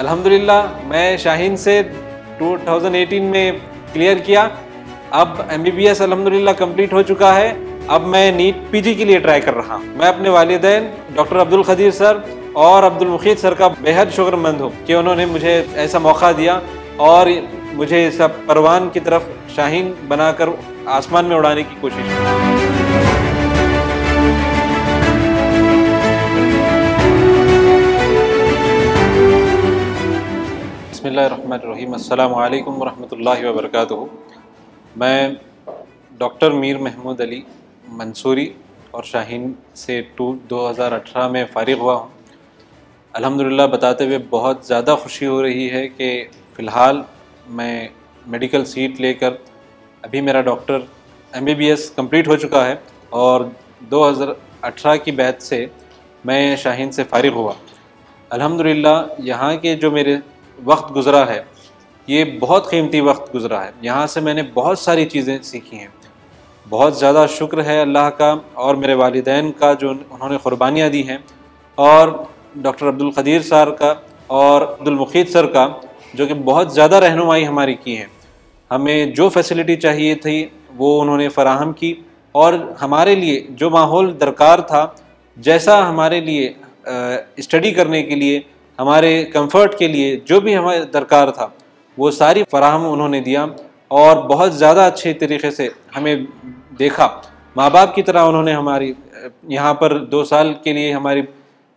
अल्हम्दुलिल्लाह, मैं शाहीन से 2018 में क्लियर किया। अब एम बी बी एस अलहमदिल्ला कंप्लीट हो चुका है। अब मैं नीट पीजी के लिए ट्राई कर रहा हूँ। मैं अपने वालदेन डॉक्टर अब्दुल खदीर सर और अब्दुल मुखीद सर का बेहद शुक्रमंद हूँ कि उन्होंने मुझे ऐसा मौका दिया और मुझे इस परवान की तरफ़ शाहीन बनाकर आसमान में उड़ाने की कोशिश की। बसमीम वरहमल वबरक मैं डॉक्टर मीर महमूद अली मंसूरी और शाहीन से टू 2018 में फ़ारिग हुआ हूँ। अल्हम्दुलिल्लाह, बताते हुए बहुत ज़्यादा खुशी हो रही है कि फ़िलहाल मैं मेडिकल सीट लेकर अभी मेरा doctor M B B S complete हो चुका है और 2018 की बैच से मैं शाहीन से फ़ारिग हुआ। अल्हम्दुलिल्लाह, यहाँ के जो मेरे वक्त गुज़रा है, ये बहुत कीमती वक्त गुज़रा है। यहाँ से मैंने बहुत सारी चीज़ें सीखी हैं। बहुत ज़्यादा शुक्र है अल्लाह का और मेरे वालदेन का जो उन्होंने क़ुरबानियाँ दी हैं और डॉक्टर अब्दुल खदीर सर का और अब्दुल सर का, जो कि बहुत ज़्यादा रहनुमाई हमारी की है। हमें जो फैसिलिटी चाहिए थी, वो उन्होंने फ़राहम की और हमारे लिए जो माहौल दरकार था, जैसा हमारे लिए स्टडी करने के लिए हमारे कंफर्ट के लिए जो भी हमें दरकार था, वो सारी फराहम उन्होंने दिया और बहुत ज़्यादा अच्छे तरीके से हमें देखा। माँ बाप की तरह उन्होंने हमारी, यहाँ पर दो साल के लिए हमारी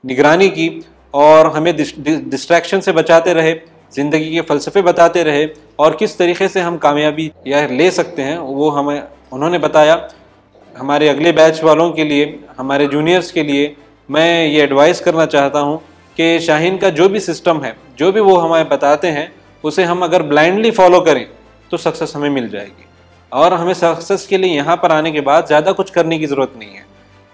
निगरानी की और हमें डिस्ट्रैक्शन से बचाते रहे, ज़िंदगी के फ़लसफ़े बताते रहे और किस तरीके से हम कामयाबी या ले सकते हैं, वो हमें, उन्होंने बताया। हमारे अगले बैच वालों के लिए, हमारे जूनियर्स के लिए मैं ये एडवाइस करना चाहता हूँ कि शाहीन का जो भी सिस्टम है, जो भी वो हमें बताते हैं, उसे हम अगर ब्लाइंडली फॉलो करें तो सक्सेस हमें मिल जाएगी। और हमें सक्सेस के लिए यहाँ पर आने के बाद ज़्यादा कुछ करने की ज़रूरत नहीं है।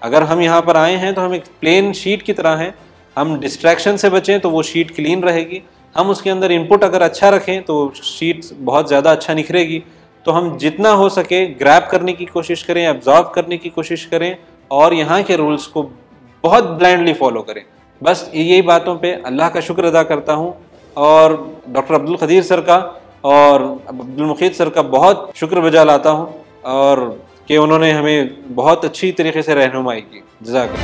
अगर हम यहाँ पर आए हैं तो हम एक प्लेन शीट की तरह हैं। हम डिस्ट्रैक्शन से बचें तो वो शीट क्लीन रहेगी। हम उसके अंदर इनपुट अगर अच्छा रखें तो शीट बहुत ज़्यादा अच्छा निखरेगी। तो हम जितना हो सके ग्रैप करने की कोशिश करें एब्जॉर्ब करने की कोशिश करें और यहाँ के रूल्स को बहुत ब्लाइंडली फॉलो करें। बस यही बातों पे अल्लाह का शुक्र अदा करता हूँ और डॉक्टर अब्दुल खदीर सर का और अब्दुल मुखीद सर का बहुत शुक्र बजा लाता हूँ और कि उन्होंने हमें बहुत अच्छी तरीके से रहनुमाई की। जजाक